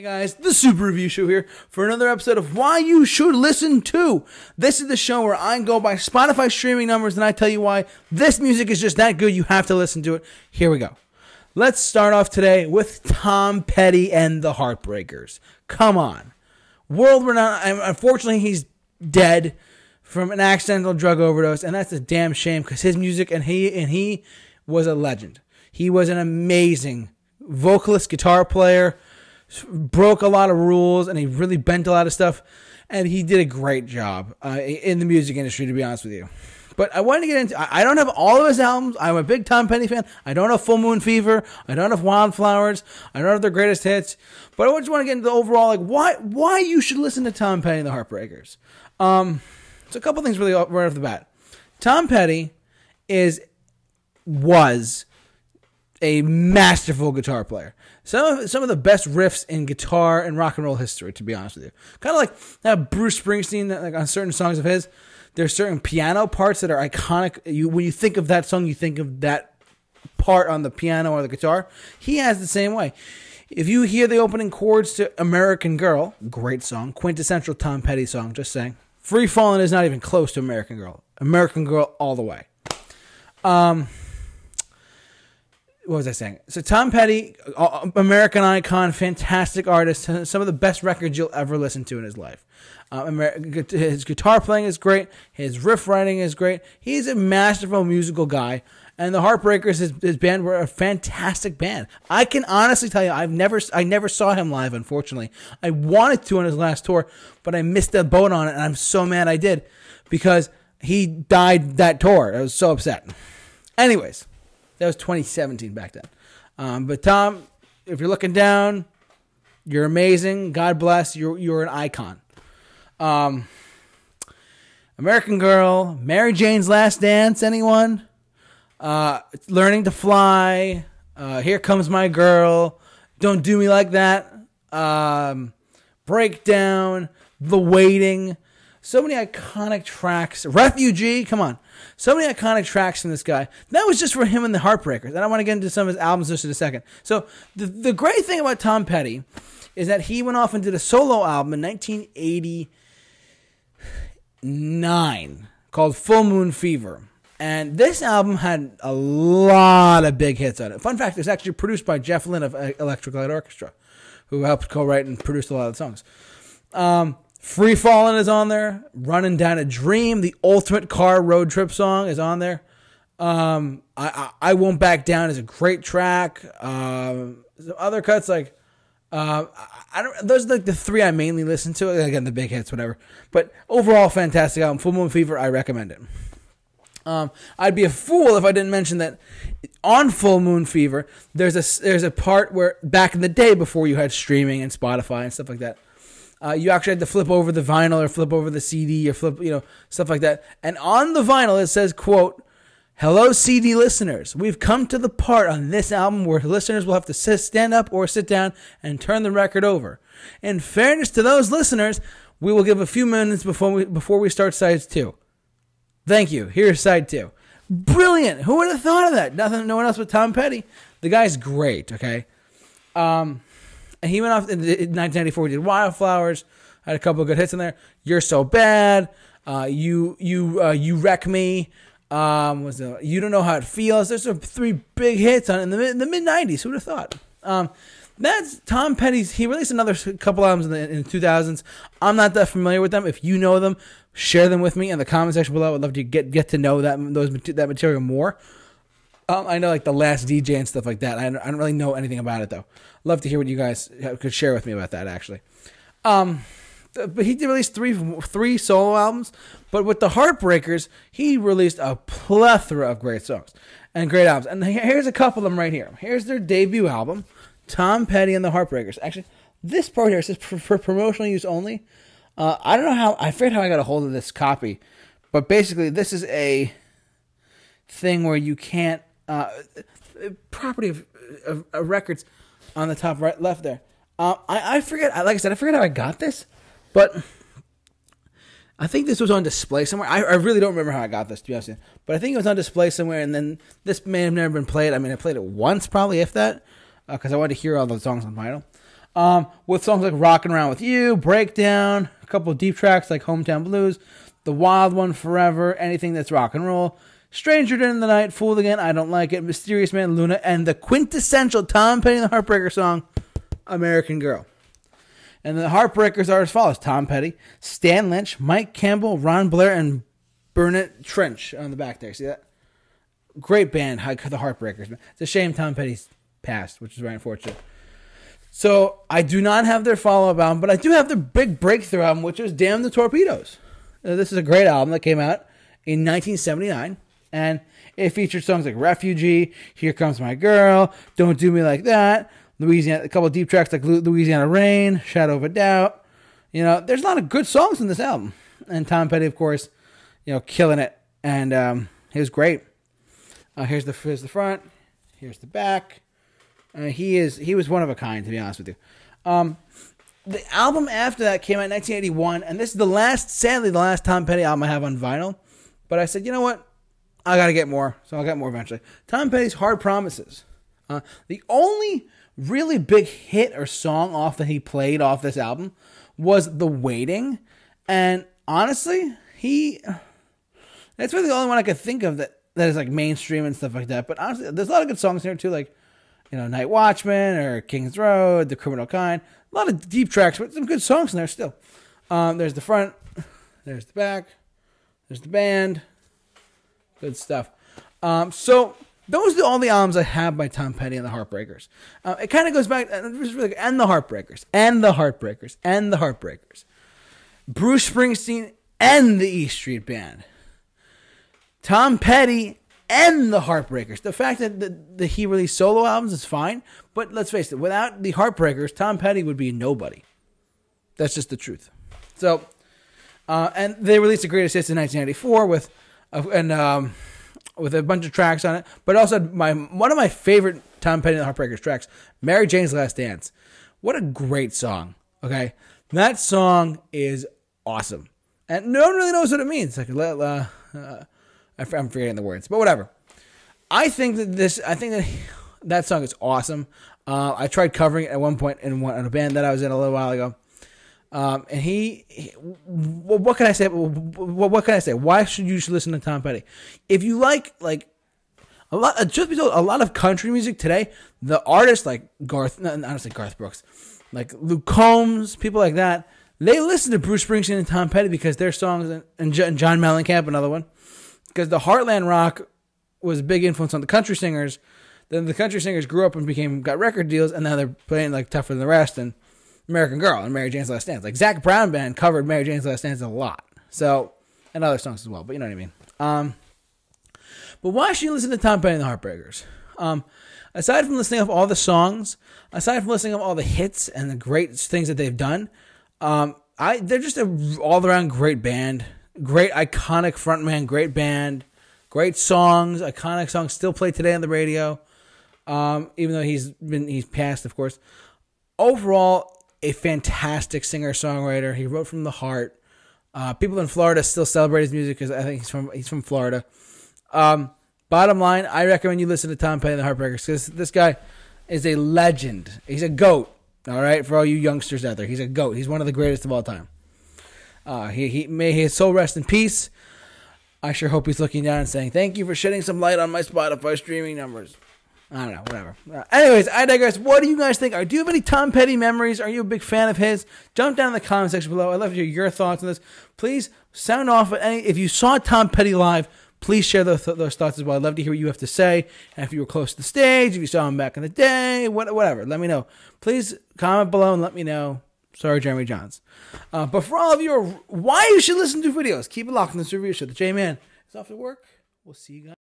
Hey guys, the Super Review Show here for another episode of Why You Should Listen To. This is the show where I go by Spotify streaming numbers and I tell you why this music is just that good you have to listen to it. Here we go. Let's start off today with Tom Petty and the Heartbreakers. Come on. World renowned, unfortunately, he's dead from an accidental drug overdose, and that's a damn shame because his music and he and he was a legend. He was an amazing vocalist, guitar player broke a lot of rules and he really bent a lot of stuff and he did a great job uh, in the music industry to be honest with you. But i wanted to get into i don't have all of his albums. I'm a big tom petty fan. I don't have full moon fever. I don't have wildflowers. I don't have their greatest hits. But i just want to get into the overall like why why you should listen to tom petty and the heartbreakers. Um so a couple things really right off the bat. Tom petty is was a masterful guitar player. Some of some of the best riffs in guitar and rock and roll history, to be honest with you. Kind of like Bruce Springsteen, like on certain songs of his, there's certain piano parts that are iconic. You when you think of that song, you think of that part on the piano or the guitar. He has the same way. If you hear the opening chords to American Girl, great song, quintessential Tom Petty song, just saying. Free Fallin' is not even close to American Girl. American Girl all the way. Um, what was I saying? So Tom Petty, American icon, fantastic artist, some of the best records you'll ever listen to in his life. Uh, his guitar playing is great. His riff writing is great. He's a masterful musical guy. And the Heartbreakers, his, his band, were a fantastic band. I can honestly tell you, I've never, I never saw him live. Unfortunately, I wanted to on his last tour, but I missed the boat on it, and I'm so mad I did because he died that tour. I was so upset. Anyways, that was 2017 back then. Um, but Tom, if you're looking down, you're amazing. God bless. You're you're an icon. Um, American Girl, Mary Jane's Last Dance. Anyone? Uh, learning to fly. Uh, Here comes my girl. Don't do me like that. Um, breakdown. The waiting. So many iconic tracks. Refugee. Come on. So many iconic tracks from this guy. That was just for him and the Heartbreakers. And I want to get into some of his albums just in a second. So the, the great thing about Tom Petty is that he went off and did a solo album in 1989 called Full Moon Fever. And this album had a lot of big hits on it. Fun fact, it's actually produced by Jeff Lynne of Electric Light Orchestra, who helped co-write and produce a lot of the songs. Um, Free Fallin' is on there. Running Down a Dream, the ultimate car road trip song, is on there. Um, I, I, I Won't Back Down is a great track. Um, some other cuts like uh, I don't. Those are like the three I mainly listen to. Again, the big hits, whatever. But overall, fantastic album. Full Moon Fever, I recommend it. Um, I'd be a fool if I didn't mention that on Full Moon Fever, there's a there's a part where back in the day before you had streaming and Spotify and stuff like that, uh, you actually had to flip over the vinyl or flip over the CD or flip, you know, stuff like that. And on the vinyl, it says, quote, Hello, CD listeners. We've come to the part on this album where listeners will have to sit, stand up or sit down and turn the record over. In fairness to those listeners, we will give a few minutes before we, before we start side two. Thank you. Here's side two. Brilliant. Who would have thought of that? Nothing, no one else but Tom Petty. The guy's great, okay? Um, and he went off in 1994. He did Wildflowers, had a couple of good hits in there. You're so bad. Uh, you you uh, you wreck me. Um, was the, you don't know how it feels. There's some three big hits on in the mid, the mid 90s. Who would have thought? Um, that's Tom Petty's. He released another couple albums in the, in the 2000s. I'm not that familiar with them. If you know them, share them with me in the comment section below. I'd love to get get to know that those that material more. Um, I know like the last DJ and stuff like that. I don't, I don't really know anything about it though. Love to hear what you guys could share with me about that actually. Um, but he released three three solo albums. But with the Heartbreakers, he released a plethora of great songs and great albums. And here's a couple of them right here. Here's their debut album, Tom Petty and the Heartbreakers. Actually, this part here says for, promotional use only. Uh, I don't know how. I forget how I got a hold of this copy, but basically, this is a thing where you can't uh, property of, of, of, records on the top right left there. Uh, I, I forget. Like I said, I forget how I got this, but I think this was on display somewhere. I, I really don't remember how I got this to be honest. But I think it was on display somewhere, and then this may have never been played. I mean, I played it once, probably if that, because uh, I wanted to hear all the songs on vinyl. Um, with songs like "Rocking Around with You," "Breakdown," a couple of deep tracks like "Hometown Blues," "The Wild One," "Forever," anything that's rock and roll. Stranger in the Night, Fooled Again, I Don't Like It, Mysterious Man, Luna, and the quintessential Tom Petty and the Heartbreaker song, American Girl. And the Heartbreakers are as follows Tom Petty, Stan Lynch, Mike Campbell, Ron Blair, and Benmont Tench on the back there. See that? Great band, the Heartbreakers. It's a shame Tom Petty's passed, which is very unfortunate. So I do not have their follow up album, but I do have their big breakthrough album, which is Damn the Torpedoes. Uh, this is a great album that came out in 1979. And it featured songs like Refugee, Here Comes My Girl, Don't Do Me Like That, Louisiana, a couple deep tracks like Louisiana Rain, Shadow of a Doubt. You know, there's a lot of good songs in this album. And Tom Petty, of course, you know, killing it. And um, he was great. Uh, here's the here's the front. Here's the back. Uh, he is he was one of a kind, to be honest with you. Um, the album after that came out in 1981, and this is the last, sadly, the last Tom Petty album I have on vinyl. But I said, you know what? I got to get more, so I'll get more eventually. Tom Petty's Hard Promises. Uh, the only really big hit or song off that he played off this album was The Waiting. And honestly, he. That's really the only one I could think of that, that is like mainstream and stuff like that. But honestly, there's a lot of good songs in here too, like, you know, Night Watchman or King's Road, The Criminal Kind. A lot of deep tracks, but some good songs in there still. Um, there's the front, there's the back, there's the band. Good stuff. Um, so those are all the albums I have by Tom Petty and the Heartbreakers. Uh, it kind of goes back and the Heartbreakers and the Heartbreakers and the Heartbreakers. Bruce Springsteen and the E Street Band. Tom Petty and the Heartbreakers. The fact that, the, he released solo albums is fine, but let's face it, without the Heartbreakers, Tom Petty would be nobody. That's just the truth. So, uh, and they released the Greatest Hits in 1994 with and um, with a bunch of tracks on it. But also my one of my favorite Tom Petty and the Heartbreakers tracks, "Mary Jane's Last Dance." What a great song! Okay, that song is awesome, and no one really knows what it means. Like, uh, uh, I'm forgetting the words, but whatever. I think that this, I think that that song is awesome. Uh, I tried covering it at one point in, one, in a band that I was in a little while ago. Um, and he, he, what can I say? What, what can I say? Why should you should listen to Tom Petty? If you like, like, a lot, just be told, a lot of country music today, the artists like Garth, I don't say Garth Brooks, like Luke Combs, people like that, they listen to Bruce Springsteen and Tom Petty because their songs, and, and John Mellencamp, another one, because the Heartland rock was a big influence on the country singers. Then the country singers grew up and became got record deals, and now they're playing like tougher than the rest and American Girl and Mary Jane's Last Dance. Like Zac Brown Band covered Mary Jane's Last Dance a lot. So, and other songs as well, but you know what I mean. Um, but why should you listen to Tom Petty and the Heartbreakers? Um, aside from listening to all the songs, aside from listening to all the hits and the great things that they've done, um, I they're just a all around great band, great iconic frontman, great band, great songs, iconic songs still played today on the radio. Um, even though he's been he's passed, of course. Overall, a fantastic singer songwriter. He wrote from the heart. Uh, people in Florida still celebrate his music because I think he's from he's from Florida. Um, bottom line, I recommend you listen to Tom Petty and the Heartbreakers because this guy is a legend. He's a goat. All right, for all you youngsters out there, he's a goat. He's one of the greatest of all time. Uh, he, he may his soul rest in peace. I sure hope he's looking down and saying, "Thank you for shedding some light on my Spotify streaming numbers." I don't know, whatever. Uh, anyways, I digress. What do you guys think? do you have any Tom Petty memories? Are you a big fan of his? Jump down in the comment section below. I'd love to hear your thoughts on this. Please sound off. Any, if you saw Tom Petty live, please share those, those thoughts as well. I'd love to hear what you have to say. And if you were close to the stage, if you saw him back in the day, whatever, let me know. Please comment below and let me know. Sorry, Jeremy Johns. Uh, but for all of you, why you should listen to videos, keep it locked in this review show. The J Man is off to work. We'll see you guys.